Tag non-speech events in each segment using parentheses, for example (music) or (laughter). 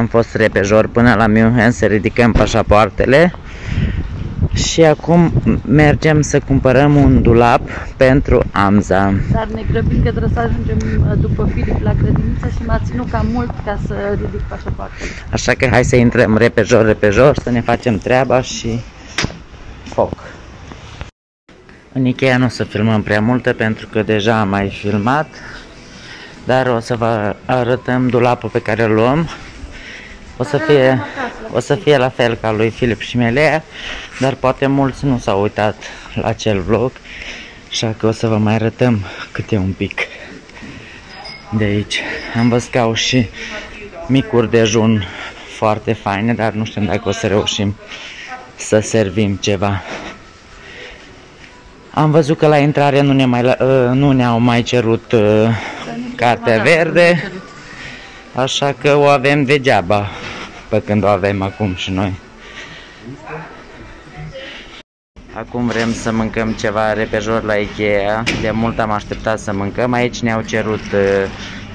Am fost repejor până la München să ridicăm pașapoartele și acum mergem să cumpărăm un dulap pentru Amza. Dar ne grăbim că trebuie să ajungem uh, după Filip la grădiniță și m-a ținut cam mult ca să ridic pașapoartele. Așa că hai să intrăm repejor, repejor, să ne facem treaba și foc. În Ikea nu o să filmăm prea multe pentru că deja am mai filmat, dar o să vă arătăm dulapul pe care îl luăm o să fie, o să fie la fel ca lui Filip și Melea, dar poate mulți nu s-au uitat la acel vlog, așa că o să vă mai arătăm câte un pic de aici. Am văzut că au și micuri dejun foarte faine, dar nu știm dacă o să reușim să servim ceva. Am văzut că la intrare nu, ne mai, uh, nu ne-au mai cerut uh, cartea verde. Așa că o avem degeaba, pe când o avem acum și noi. Acum vrem să mâncăm ceva repejor la Ikea. De mult am așteptat să mâncăm. Aici ne-au cerut uh,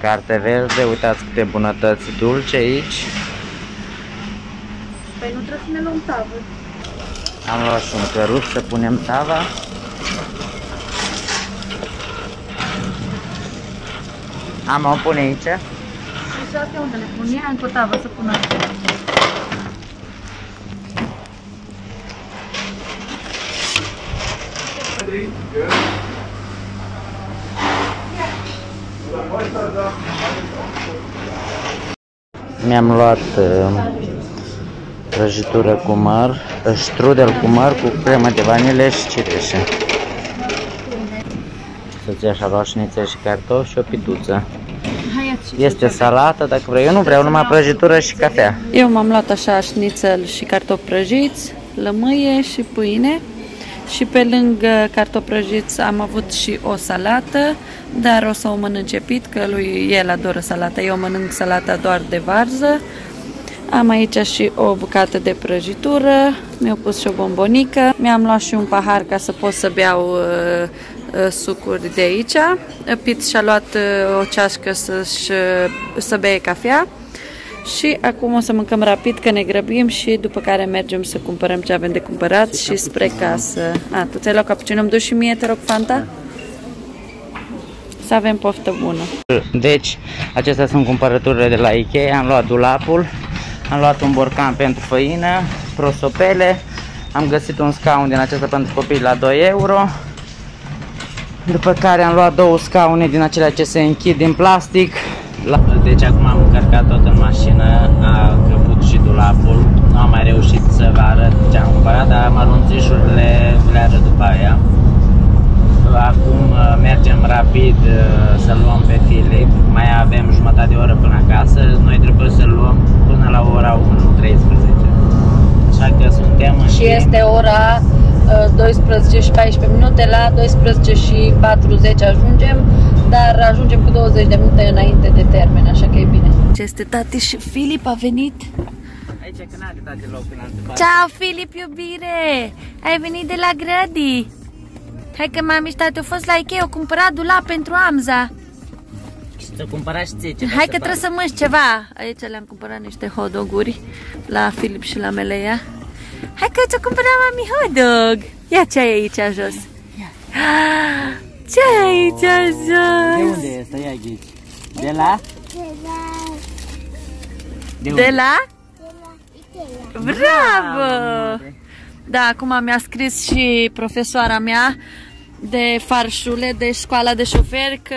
carte verde. Uitați câte bunătăți dulce aici. Păi nu trebuie să ne luăm tavă. Am luat și un căruț să punem tava. Am o pune aici. Și astea unde le pun? Ia încă o tavă să pună. Mi-am luat uh, prăjitură cu măr, uh, strudel cu măr cu cremă de vanile și cireșe. Să-ți așa luat șnițel și cartofi și o pituță. Este salată, dacă vrei. Eu nu vreau numai prăjitură și cafea. Eu m-am luat așa șnițel și cartofi prăjiți, lămâie și pâine. Și pe lângă cartofi prăjiți am avut și o salată, dar o să o mănânce Pit, că lui el adoră salata. Eu mănânc salata doar de varză. Am aici și o bucată de prăjitură, mi-au pus și o bombonică. Mi-am luat și un pahar ca să pot să beau uh, uh, sucuri de aici. Pit și-a luat uh, o ceașcă să-și, uh, să bea cafea. Și acum o să mâncăm rapid, că ne grăbim și după care mergem să cumpărăm ce avem de cumpărat și, și spre casă. A, tu ți-ai luat cappuccino, îmi duci și mie, te rog, Fanta? Să avem poftă bună. Deci, acestea sunt cumpărăturile de la Ikea. Am luat dulapul, am luat un borcan pentru făină, prosopele, am găsit un scaun din acesta pentru copii la 2 euro. După care am luat două scaune din acelea ce se închid din plastic. Deci acum am încărcat tot în mașină, a căput și dulapul. Nu am mai reușit să vă arăt ce am cumpărat, dar mărunțișurile le arăt după aia. Acum uh, mergem rapid uh, să luăm pe Filip, mai avem jumătate de oră până acasă, noi trebuie să luăm până la ora 1.13. Așa că suntem în Și este ora 12 uh, și 14 minute, la 12 și 40 ajungem, dar ajungem cu 20 de minute înainte de termen, așa că e bine. Ce este tati și Filip a venit? Aici că n-are tati loc în altă parte. Ciao Filip, iubire! Ai venit de la grădi? Hai că mami și tati au fost la Ikea, au cumpărat dulap pentru Amza. Și să cumpărați ție ceva Hai că trebuie să mânci ceva. Aici le-am cumpărat niște hot-doguri la Filip și la Meleia. Hai că ți-o cumpărat mami hot dog. Ia ce ai aici jos. Ia. (gasps) Ce ai aici jos? De unde este? Ia ghici. De la? De, de la? Bravo! Da, acum mi-a scris și profesoara mea de farșule, de școala de șofer, că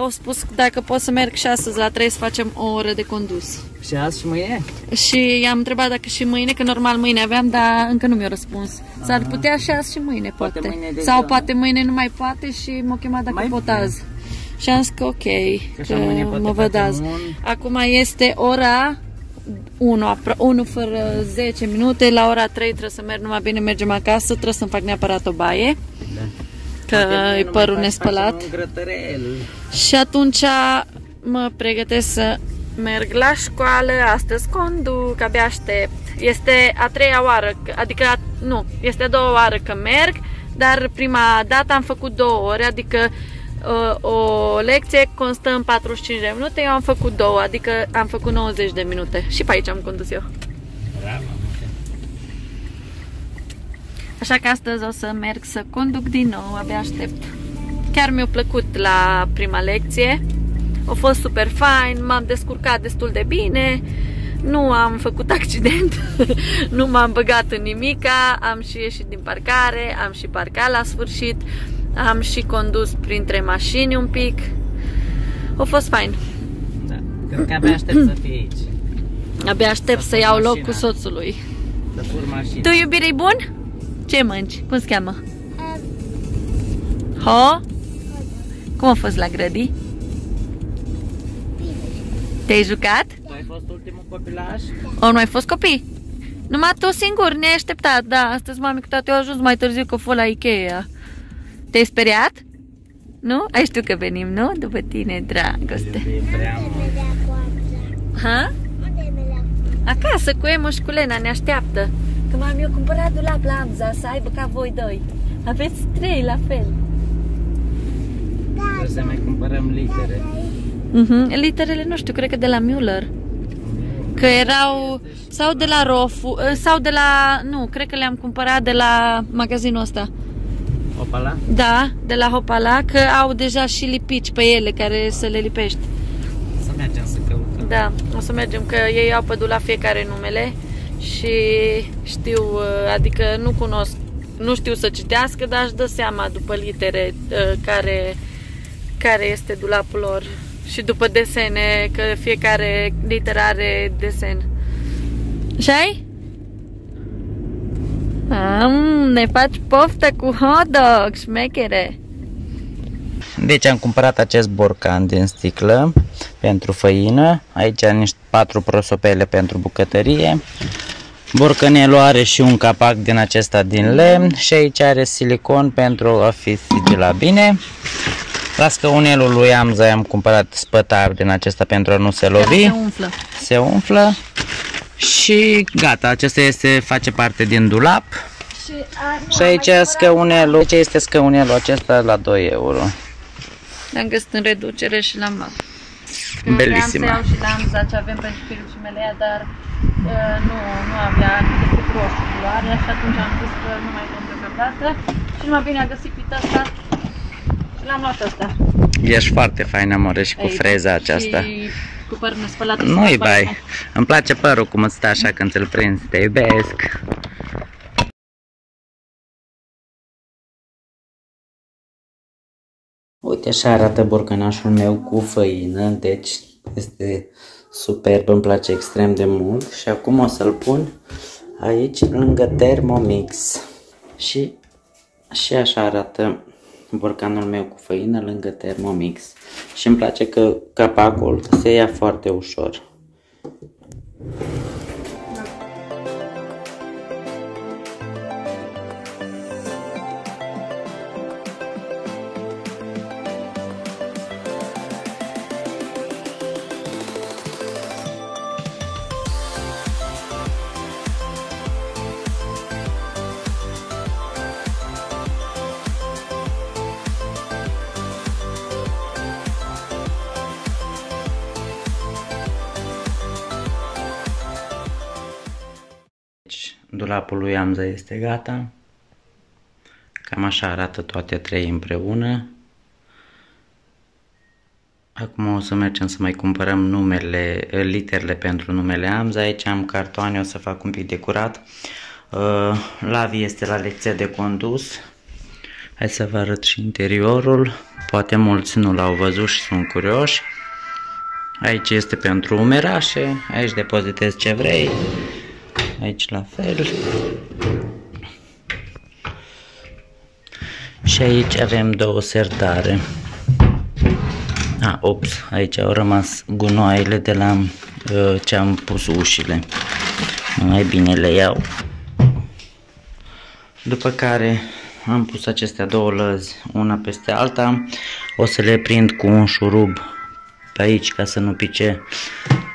au spus dacă pot să merg și astăzi la 3 să facem o oră de condus. Și azi și mâine? Și i-am întrebat dacă și mâine, că normal mâine aveam, dar încă nu mi-a răspuns. S-ar putea și azi și mâine, poate. poate mâine Sau ziua. poate mâine nu mai poate și m-a chemat dacă mai pot azi. Și am zis că ok, că, că mă văd azi. Un... Acum este ora 1, 1 fără 10 minute, la ora 3 trebuie să merg numai bine, mergem acasă, trebuie să-mi fac neapărat o baie. Da. Că e părul nespălat. Și atunci mă pregătesc să merg la școală, astăzi conduc, abia aștept. Este a treia oară, adică nu, este a doua oară că merg, dar prima dată am făcut două ore, adică o, o lecție constă în 45 de minute, eu am făcut două, adică am făcut 90 de minute. Și pe aici am condus eu. Bravo. Așa că astăzi o să merg să conduc din nou, abia aștept. Chiar mi-a plăcut la prima lecție. A fost super fain, m-am descurcat destul de bine, nu am făcut accident, (laughs) nu m-am băgat în nimica, am și ieșit din parcare, am și parcat la sfârșit, am și condus printre mașini un pic. A fost fain. Da. Cred că abia aștept să fie aici. Abia aștept Să să fur iau loc mașina. cu soțului. Să fur mașina. Tu iubire bun? Ce mănci? Cum se cheamă? Ho? Cum a fost la grădii? Te-ai jucat? Tu ai fost ultimul copilaș? O, nu ai fost copii? Numai tu singur, ne-ai așteptat, da. Astăzi mami cu toate au ajuns mai târziu că fost la Ikea. Te-ai speriat? Nu? Ai știut că venim, nu? După tine, dragoste. Iubim prea mult. Ha? Acasă cu Emo și cu Lena ne așteaptă. Că mami eu cumpărat dulap la Amza să aibă ca voi doi. Aveți trei la fel. Trebuie să mai cumpărăm litere. Mhm. Literele nu știu, cred că de la Müller. Că erau sau de la Rofu, ă, sau de la, nu, cred că le-am cumpărat de la magazinul ăsta. Opala? Da, de la Hopala, că au deja și lipici pe ele care să le lipești. Să mergem să căutăm. Da, o să mergem, că ei au pe la fiecare numele și știu, ă, adică nu cunosc, nu știu să citească, dar își dă seama după litere ă, care, care este dulapul lor și după desene, că fiecare literă are desen. Și-ai? Am, ne faci poftă cu hot dog, șmechere. Deci am cumpărat acest borcan din sticlă pentru făină. Aici niște patru prosopele pentru bucătărie. Borcanelul are și un capac din acesta din lemn și aici are silicon pentru a fi sigilat bine. La scăunelul lui Amza am cumpărat spătar din acesta pentru a nu se lovi. Se umflă. Se umflă și gata, acesta este, face parte din dulap. Și, a, Și aici scăunelul, aici este scăunelul acesta la 2 euro. Le-am găsit în reducere și l-am luat. Că Belissima. Vreau să iau și lanza ce avem pentru Filip și Melea, dar uh, nu, nu avea decât roșu culoare și atunci am zis că nu mai vrem deocamdată. Și numai bine a găsit pita asta și l-am luat ăsta. Ești foarte fain, amore, și cu Aici. freza aceasta. Și cu părul nespălat. Nu-i bai. Îmi place părul cum îți stă așa când ți-l prinzi. Te iubesc. Uite așa arată borcănașul meu cu făină, deci este superb, îmi place extrem de mult. Și acum o să-l pun aici lângă Thermomix. Și, și așa arată borcanul meu cu făină lângă Thermomix. Și îmi place că capacul se ia foarte ușor. Dulapul lui Amza este gata. Cam așa arată toate trei împreună. Acum o să mergem să mai cumpărăm numele, literele pentru numele Amza. Aici am cartoane, o să fac un pic de curat. Uh, Lavi este la lecția de condus. Hai să vă arăt și interiorul. Poate mulți nu l-au văzut și sunt curioși. Aici este pentru umerașe. Aici depozitezi ce vrei. Aici la fel. Și aici avem două sertare. A, ops, aici au rămas gunoaiele de la uh, ce am pus ușile. Mai bine le iau. După care am pus acestea două lăzi, una peste alta. O să le prind cu un șurub pe aici ca să nu pice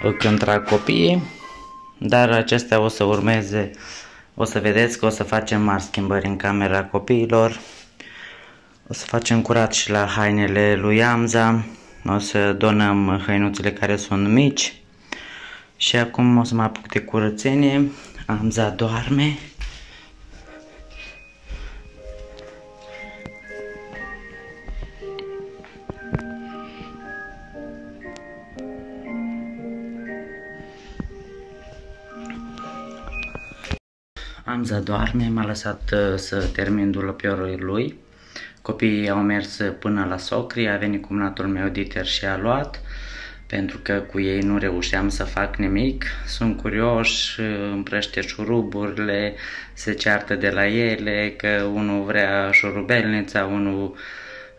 uh, când trag copiii. Dar acestea o să urmeze, o să vedeți că o să facem mari schimbări în camera copiilor. O să facem curat și la hainele lui Amza. O să donăm hăinuțele care sunt mici. Și acum o să mă apuc de curățenie. Amza doarme. Amza doarme, m-a lăsat uh, să termin dulăpiorul lui. Copiii au mers până la socri, a venit cumnatul meu Dieter și a luat, pentru că cu ei nu reușeam să fac nimic. Sunt curioși, împrăște șuruburile, se ceartă de la ele, că unul vrea șurubelnița, unul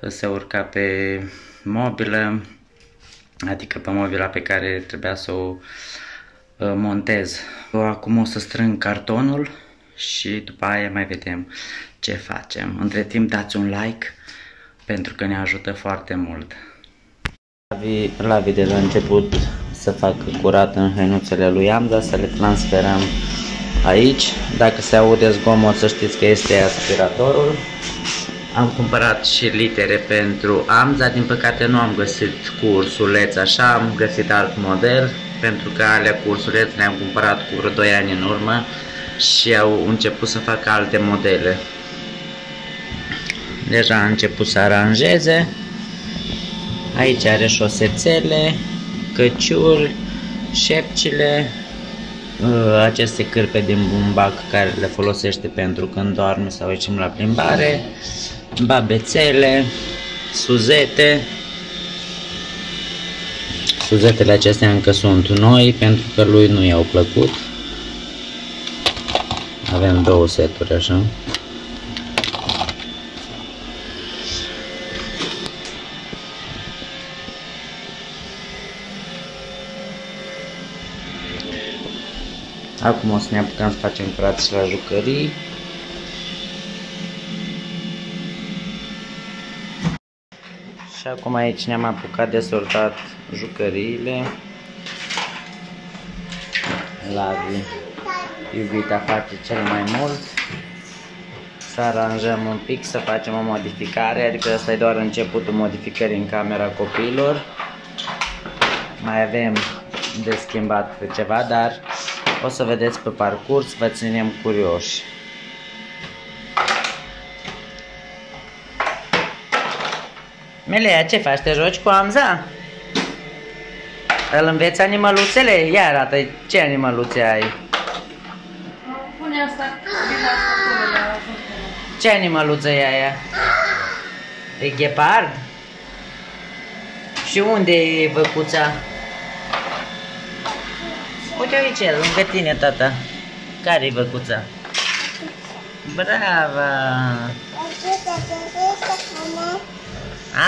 se urca pe mobilă, adică pe mobila pe care trebuia să o uh, montez. Acum o să strâng cartonul și după aia mai vedem ce facem. Între timp dați un like pentru că ne ajută foarte mult. Lavi, Lavi deja a început să facă curat în hăinuțele lui Amza, să le transferăm aici. Dacă se aude zgomot să știți că este aspiratorul. Am cumpărat și litere pentru Amza, din păcate nu am găsit cu ursuleț așa, am găsit alt model, pentru că alea cu ursuleț le-am cumpărat cu vreo 2 ani în urmă și au început să facă alte modele. Deja a început să aranjeze. Aici are șosețele, căciul, șepcile, uh, aceste cârpe din bumbac care le folosește pentru când doarme sau ieșim la plimbare, babețele, suzete. Suzetele acestea încă sunt noi pentru că lui nu i-au plăcut. Avem două seturi așa. Acum o să ne apucăm să facem curat și la jucării. Și acum aici ne-am apucat de sortat jucăriile. Lavi, iubita face cel mai mult. Să aranjăm un pic, să facem o modificare, adică asta e doar începutul modificării în camera copiilor. Mai avem de schimbat pe ceva, dar o să vedeți pe parcurs, vă ținem curioși. Melea, ce faci? Te joci cu Amza? Îl înveți animăluțele? Ia arată, ce animăluțe ai? Ce animăluță e aia? E ghepard? Și unde e văcuța? Uite aici el, lângă tine, tata. care e văcuța? Bravo!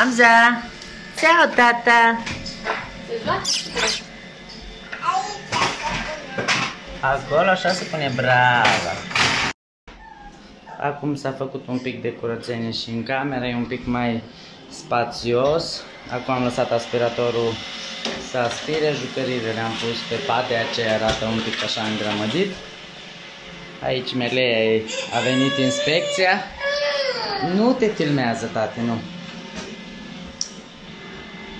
Amza! Ceau, tata! Acolo așa se pune brava. Acum s-a făcut un pic de curățenie și în camera, e un pic mai spațios. Acum am lăsat aspiratorul să aspire, jucăriile le-am pus pe pate, aceea arată un pic așa îngrămădit. Aici Melea a venit inspecția. Nu te filmează, tate, nu.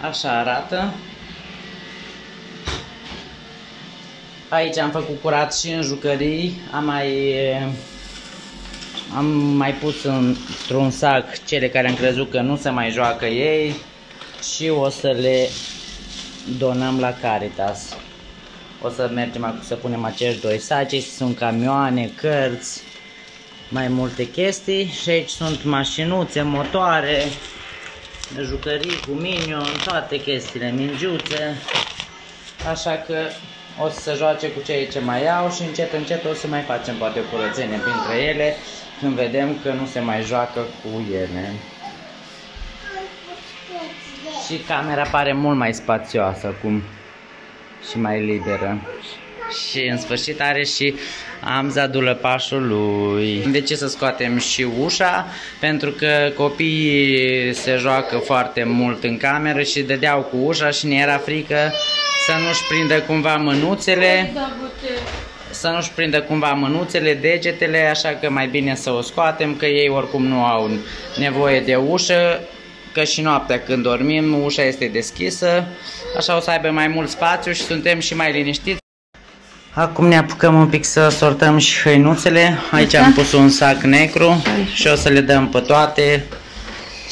Așa arată. Aici am făcut curat și în jucării. Am mai, am mai pus într-un sac cele care am crezut că nu se mai joacă ei și o să le donăm la Caritas. O să mergem acum să punem acești doi saci, sunt camioane, cărți, mai multe chestii și aici sunt mașinuțe, motoare, jucării cu minion, toate chestiile, mingiuțe. Așa că o să se joace cu cei ce mai au și încet încet o să mai facem poate o curățenie printre ele când vedem că nu se mai joacă cu ele și camera pare mult mai spațioasă acum și mai liberă. Și în sfârșit are și amza dulăpașul lui. De ce să scoatem și ușa? Pentru că copiii se joacă foarte mult în cameră și dădeau cu ușa și ne era frică să nu-și prindă cumva mânuțele să nu-și prindă cumva mânuțele, degetele, așa că mai bine să o scoatem, că ei oricum nu au nevoie de ușă, că și noaptea când dormim ușa este deschisă, așa o să aibă mai mult spațiu și suntem și mai liniștiți. Acum ne apucăm un pic să sortăm și hăinuțele. Aici am pus un sac negru și o să le dăm pe toate.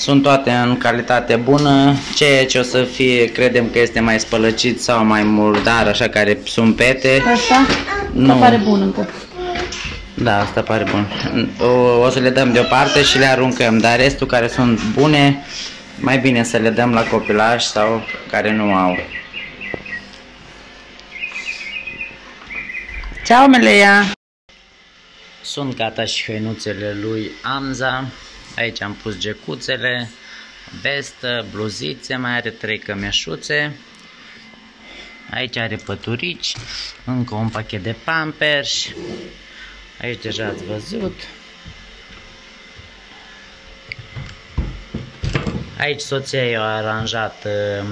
Sunt toate în calitate bună. Ceea ce o să fie, credem că este mai spălăcit sau mai murdar, așa care sunt pete. Asta? Nu. pare bun încă. Da, asta pare bun. O, o să le dăm deoparte și le aruncăm, dar restul care sunt bune, mai bine să le dăm la copilaj sau care nu au. Ceau, Meleia! Sunt gata și hăinuțele lui Amza. Aici am pus gecuțele, vestă, bluzițe, mai are trei cămeșuțe. Aici are păturici, încă un pachet de pampers. Aici deja ați văzut. Aici soția i-a aranjat uh,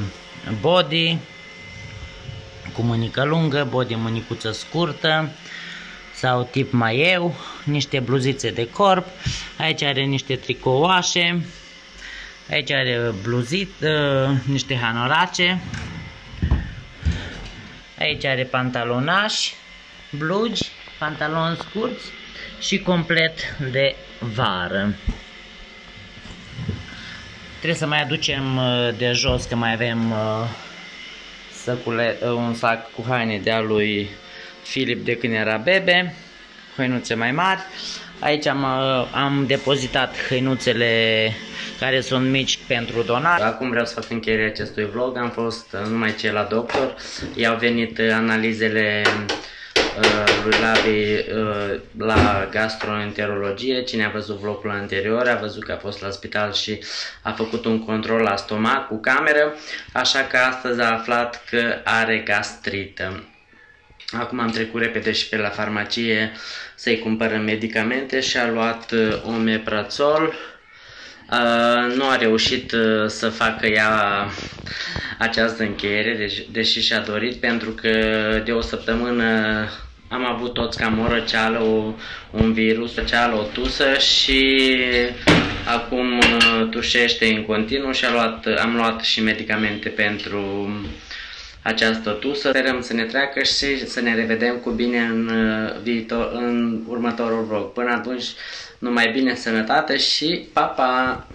body cu mânică lungă, body mânicuță scurtă sau tip maieu, niște bluzițe de corp, aici are niște tricouașe, aici are bluzit, uh, niște hanorace, aici are pantalonași, blugi, pantaloni scurți și complet de vară. Trebuie să mai aducem uh, de jos, că mai avem uh, săcule, uh, un sac cu haine de-a lui Filip de când era bebe, hăinuțe mai mari. Aici am, am depozitat hăinuțele care sunt mici pentru donare. Acum vreau să fac încheierea acestui vlog. Am fost numai ce la doctor. I-au venit analizele Uh, lui Lavi uh, la gastroenterologie. Cine a văzut vlogul anterior a văzut că a fost la spital și a făcut un control la stomac cu cameră, așa că astăzi a aflat că are gastrită. Acum am trecut repede și pe la farmacie să-i cumpărăm medicamente și a luat uh, omeprazol. Uh, nu a reușit uh, să facă ea această încheiere, deci, deși și-a dorit, pentru că de o săptămână am avut toți cam o răceală, o, un virus, răceală, o tusă și acum uh, tușește în continuu și a luat, am luat și medicamente pentru această tusă. Sperăm să ne treacă și să ne revedem cu bine în, uh, viitor, în următorul vlog. Până atunci, numai bine, sănătate și pa, pa!